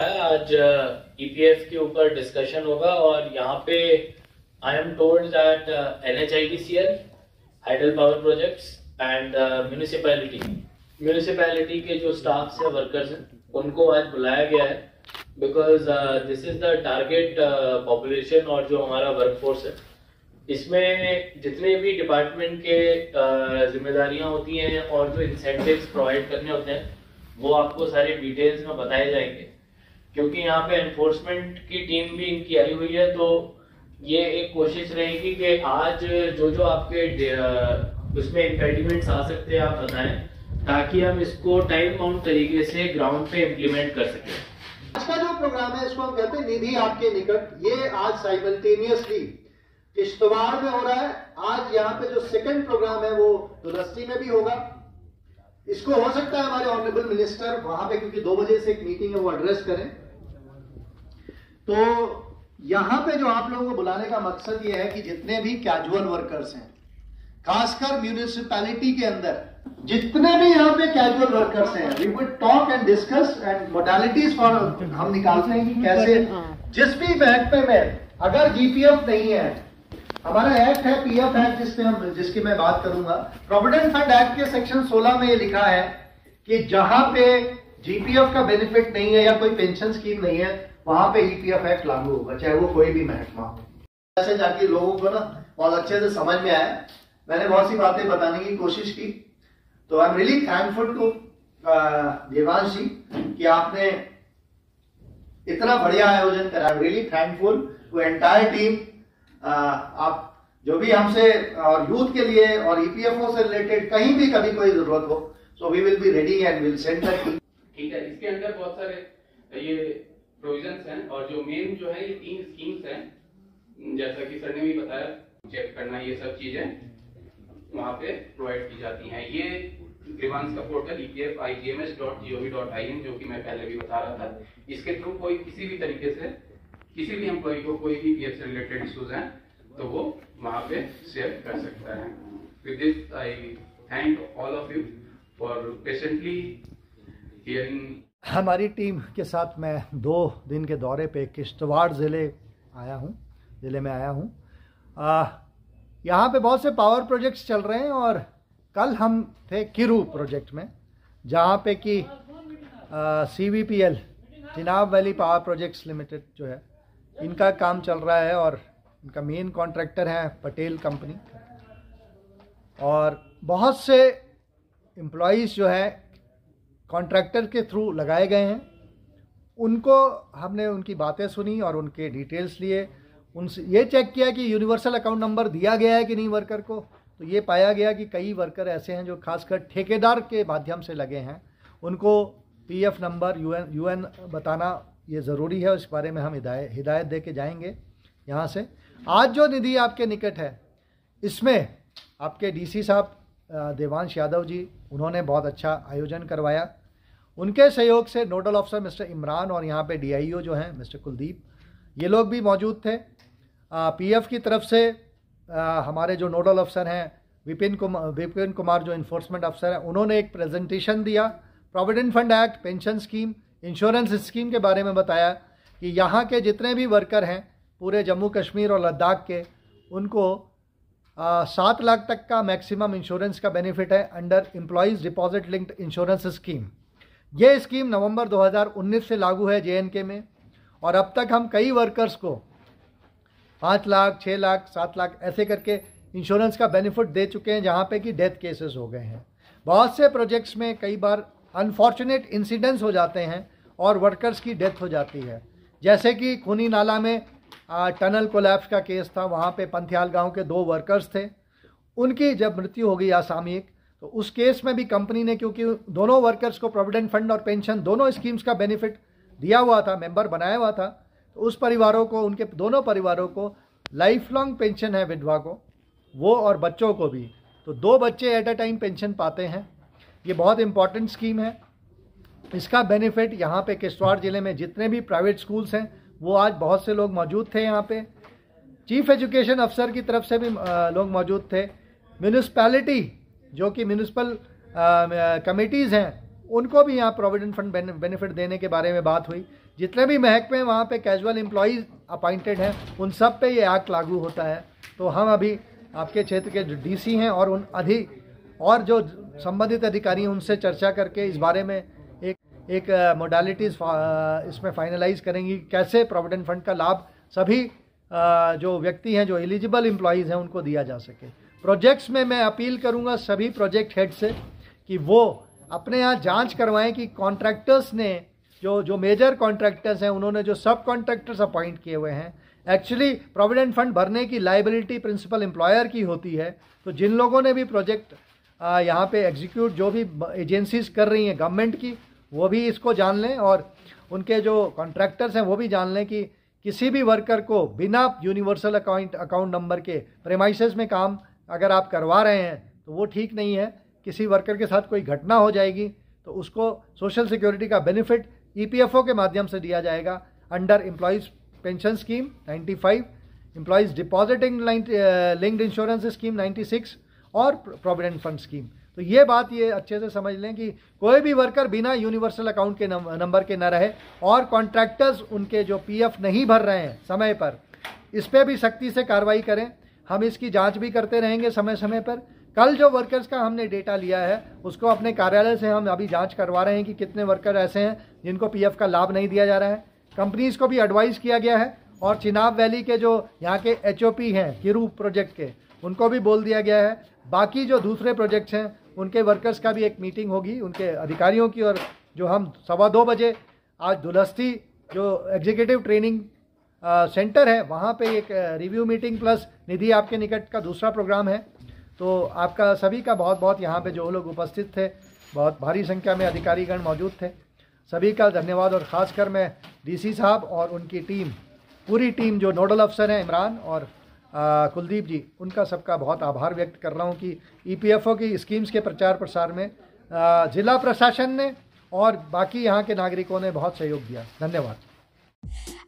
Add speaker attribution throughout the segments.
Speaker 1: आज EPF e के ऊपर डिस्कशन होगा और यहाँ पे I am told that all hydel power projects and municipality municipality के जो स्टाफ है वर्कर्स हैं उनको आज बुलाया गया है because this is the target population और जो हमारा वर्कफोर्स है। इसमें जितने भी डिपार्टमेंट के uh, जिम्मेदारियाँ होती हैं और जो इंसेंटिव्स प्रोवाइड करने होते हैं वो आपको सारे डिटेल्स में बताए जाएँगे। क्योंकि यहाँ पे एनफोर्समेंट की टीम भी इनकी आई हुई है तो ये एक कोशिश रहेगी कि आज जो जो आपके उसमें इम्पेडिमेंट्स आ सकते हैं, आप बताएँ, ताकि हम इसको टाइम बाउंड तरीके से ग्राउंड पे इम्प्लीमेंट कर सकें।
Speaker 2: आज का जो प्रोग्राम है, इसको हम कहते हैं निधि आपके निकट। ये आज साइमल्टेनियसली किश्तवाड़ में हो रहा है। आज यहाँ पे जो सेकंड प्रोग्राम है, वो दुरस्ती में भी होगा। इसको हो सकता है हमारे ऑनरेबल मिनिस्टर वहाँ पे, क्योंकि दो बजे से एक मीटिंग है, वो एड्रेस करें। तो यहाँ पे जो आप लोगों को बुलाने का मकसद ये है कि जितने भी कैजुअल वर्कर्स हैं, खासकर म्यूनिसिपैलिटी के अंदर, जितने भी यहाँ पे कैजुअल वर्कर्स हैं we would talk and discuss and modalities for हम निकालते हैं कि कैसे। जिस भी महकमे में, अगर जीपीएफ नहीं है, हमारा एक्ट है पीएफ एक्ट जिसमें हम, जिसकी मैं बात करूँगा। प्रोविडेंट फंड एक्ट के सेक्शन 16 में ये लिखा है कि जहाँ पे जीपीएफ का बेनिफिट नहीं है या कोई पेंशन स्कीम नहीं है वहाँ पे ईपीएफ एक्ट लागू होगा, चाहे वो कोई भी महकमा हो। ऐसे जाके लोगों को ना बहुत अच्छे से समझ में आया मैंने बहुत सी बातें बताने की कोशिश की। तो I am really thankful to Devansh ji कि आपने इतना बढ़िया आयोजन करा। Really thankful to entire team आप जो भी हमसे और यूथ के लिए और ईपीएफओ e से रिलेटेड कहीं भी कभी कोई ज़रूरत हो so we will be ready and will send
Speaker 3: ठीक है, इसके अंदर बहुत सारे ये प्रोविजंस हैं और जो मेन जो है, ये तीन स्कीम्स हैं। जैसा कि सर ने भी बताया चेक करना, ये सब चीज़ें वहाँ पे प्रोवाइड की जाती हैं। ये ग्रीवांस का portal EPF I G M S dot G O V dot I N जो कि मैं पहले भी बता रहा था। इसके थ्रू कोई किसी भी तरीके से, किसी भी एम्प्लॉय को कोई भी पीएफ से रिलेटेड इश्यूज़ हैं तो वो वहाँ पे शेयर कर सकता है। With this I thank all of you for patiently hearing
Speaker 2: हमारी टीम के साथ मैं दो दिन के दौरे पे किश्तवाड़ ज़िले आया हूँ, ज़िले में आया हूँ। यहाँ पे बहुत से पावर प्रोजेक्ट्स चल रहे हैं और कल हम थे किरू प्रोजेक्ट में, जहाँ पे कि C V P L Chenab valley power projects limited जो है, इनका काम चल रहा है और इनका मेन कॉन्ट्रैक्टर है पटेल कंपनी और बहुत से एम्प्लॉज़ जो है कॉन्ट्रैक्टर के थ्रू लगाए गए हैं। उनको हमने उनकी बातें सुनी और उनके डिटेल्स लिए। उनसे ये चेक किया कि यूनिवर्सल अकाउंट नंबर दिया गया है कि नहीं वर्कर को। तो ये पाया गया कि कई वर्कर ऐसे हैं जो खासकर ठेकेदार के माध्यम से लगे हैं। उनको पीएफ नंबर, यूएन यूएन बताना ये ज़रूरी है। उस बारे में हम हिदायत हिदायत दे के जाएँगे यहाँ से। आज जो निधि आपके निकट है, इसमें आपके डीसी साहब देवांश यादव जी, उन्होंने बहुत अच्छा आयोजन करवाया। उनके सहयोग से नोडल ऑफिसर मिस्टर इमरान और यहाँ पे डीआईओ जो हैं मिस्टर कुलदीप ये लोग भी मौजूद थे। पीएफ की तरफ़ से आ, हमारे जो नोडल अफसर हैं विपिन कुमार विपिन कुमार जो इन्फोर्समेंट अफसर हैं उन्होंने एक प्रेजेंटेशन दिया। Provident fund act pension scheme insurance scheme के बारे में बताया कि यहाँ के जितने भी वर्कर हैं पूरे जम्मू कश्मीर और लद्दाख के उनको सात लाख तक का मैक्सिमम इंश्योरेंस का बेनिफिट है under employees deposit linked insurance scheme ये स्कीम नवंबर 2019 से लागू है जे में और अब तक हम कई वर्कर्स को पाँच लाख छः लाख सात लाख ऐसे करके इंश्योरेंस का बेनिफिट दे चुके हैं जहाँ पे कि डेथ केसेस हो गए हैं। बहुत से प्रोजेक्ट्स में कई बार अनफॉर्चुनेट इंसिडेंट्स हो जाते हैं और वर्कर्स की डेथ हो जाती है। जैसे कि खूनी नाला में आ, टनल कोलैप्स का केस था वहाँ पे पंथियाल गाँव के दो वर्कर्स थे। उनकी जब मृत्यु हो गई असामयिक तो उस केस में भी कंपनी ने, क्योंकि दोनों वर्कर्स को प्रोविडेंट फंड और पेंशन दोनों स्कीम्स का बेनिफिट दिया हुआ था मेंबर बनाया हुआ था तो उस परिवारों को, उनके दोनों परिवारों को लाइफ लॉन्ग पेंशन है विधवा को, वो और बच्चों को भी। तो दो बच्चे एट अ टाइम पेंशन पाते हैं। ये बहुत इंपॉर्टेंट स्कीम है। इसका बेनिफिट यहाँ पे किश्तवाड़ ज़िले में जितने भी प्राइवेट स्कूल्स हैं, वो आज बहुत से लोग मौजूद थे यहाँ पे। चीफ एजुकेशन अफसर की तरफ़ से भी लोग मौजूद थे। म्यूनिसपैलिटी जो कि म्यूनिसपल कमेटीज़ हैं, उनको भी यहाँ प्रोविडेंट फंड बेनिफिट देने के बारे में बात हुई। जितने भी महकमे वहाँ पे कैजुअल एम्प्लॉयज़ अपॉइंटेड हैं, उन सब पे ये एक्ट लागू होता है। तो हम अभी आपके क्षेत्र के जो डीसी हैं और उन अधिक और जो संबंधित अधिकारी हैं, उनसे चर्चा करके इस बारे में एक एक मोडालिटीज़ इसमें फाइनलाइज करेंगी कैसे प्रोविडेंट फंड का लाभ सभी जो व्यक्ति हैं, जो एलिजिबल एम्प्लॉयज़ हैं, उनको दिया जा सके। प्रोजेक्ट्स में मैं अपील करूँगा सभी प्रोजेक्ट हेड से कि वो अपने यहाँ जाँच करवाएँ कि कॉन्ट्रैक्टर्स ने जो जो मेजर कॉन्ट्रैक्टर्स हैं, उन्होंने जो सब कॉन्ट्रैक्टर्स अपॉइंट किए हुए हैं, एक्चुअली प्रोविडेंट फंड भरने की लाइबिलिटी प्रिंसिपल एम्प्लॉयर की होती है तो जिन लोगों ने भी प्रोजेक्ट यहाँ पे एग्जीक्यूट जो भी एजेंसीज कर रही हैं गवर्नमेंट की, वो भी इसको जान लें और उनके जो कॉन्ट्रैक्टर्स हैं, वो भी जान लें कि किसी भी वर्कर को बिना यूनिवर्सल अकाउंट अकाउंट नंबर के प्रेमाइसेस में काम अगर आप करवा रहे हैं तो वो ठीक नहीं है। किसी वर्कर के साथ कोई घटना हो जाएगी तो उसको सोशल सिक्योरिटी का बेनिफिट ईपीएफओ के माध्यम से दिया जाएगा। Under employees pension scheme 95 employees depositing linked insurance scheme 96 और प्रोविडेंट फंड स्कीम तो ये बात ये अच्छे से समझ लें कि कोई भी वर्कर बिना यूनिवर्सल अकाउंट के नंबर के न रहे और कॉन्ट्रैक्टर्स उनके जो पीएफ नहीं भर रहे हैं समय पर, इस पर भी सख्ती से कार्रवाई करें। हम इसकी जाँच भी करते रहेंगे समय समय पर। कल जो वर्कर्स का हमने डेटा लिया है, उसको अपने कार्यालय से हम अभी जाँच करवा रहे हैं कि कितने वर्कर ऐसे हैं जिनको पीएफ का लाभ नहीं दिया जा रहा है। कंपनीज़ को भी एडवाइस किया गया है और चिनाब वैली के जो यहाँ के एचओपी हैं किरू प्रोजेक्ट के, उनको भी बोल दिया गया है। बाकी जो दूसरे प्रोजेक्ट्स हैं, उनके वर्कर्स का भी एक मीटिंग होगी, उनके अधिकारियों की और जो हम सवा दो बजे आज दुलस्ती जो एग्जीक्यूटिव ट्रेनिंग सेंटर है, वहाँ पे एक रिव्यू मीटिंग प्लस निधि आपके निकट का दूसरा प्रोग्राम है। तो आपका सभी का बहुत बहुत यहाँ पे जो लोग उपस्थित थे, बहुत भारी संख्या में अधिकारीगण मौजूद थे। सभी का धन्यवाद और ख़ासकर मैं डीसी साहब और उनकी टीम, पूरी टीम जो नोडल अफसर हैं इमरान और कुलदीप जी, उनका सबका बहुत आभार व्यक्त कर रहा हूँ कि ईपीएफओ की स्कीम्स के प्रचार प्रसार में ज़िला प्रशासन ने और बाकी यहाँ के नागरिकों ने बहुत सहयोग दिया। धन्यवाद।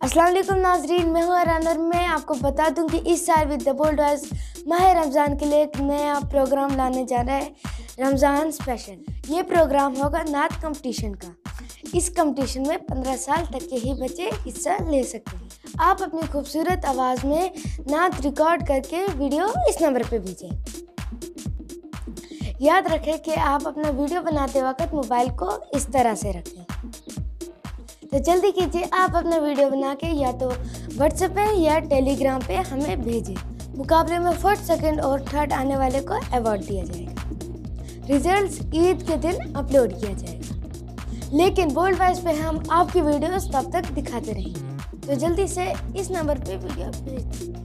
Speaker 4: अस्सलाम वालेकुम नाजरीन, मैं हूँ अरानर मैं आपको बता दूँ कि इस साल विद द बोल्ड वाइज माह रमज़ान के लिए एक नया प्रोग्राम लाने जा रहा है, रमज़ान स्पेशल ये प्रोग्राम होगा नात कंपटीशन का। इस कंपटीशन में 15 साल तक के ही बच्चे हिस्सा ले सकते हैं। आप अपनी खूबसूरत आवाज़ में नात रिकॉर्ड करके वीडियो इस नंबर पर भेजें। याद रखें कि आप अपना वीडियो बनाते वक्त मोबाइल को इस तरह से रखें। तो जल्दी कीजिए, आप अपना वीडियो बना के या तो व्हाट्सएप पे या टेलीग्राम पे हमें भेजें। मुकाबले में फ़र्स्ट सेकंड और थर्ड आने वाले को अवार्ड दिया जाएगा। रिजल्ट्स ईद के दिन अपलोड किया जाएगा। लेकिन बोल्ड वाइज पे हम आपकी वीडियोस तब तक दिखाते रहेंगे। तो जल्दी से इस नंबर पे वीडियो भेज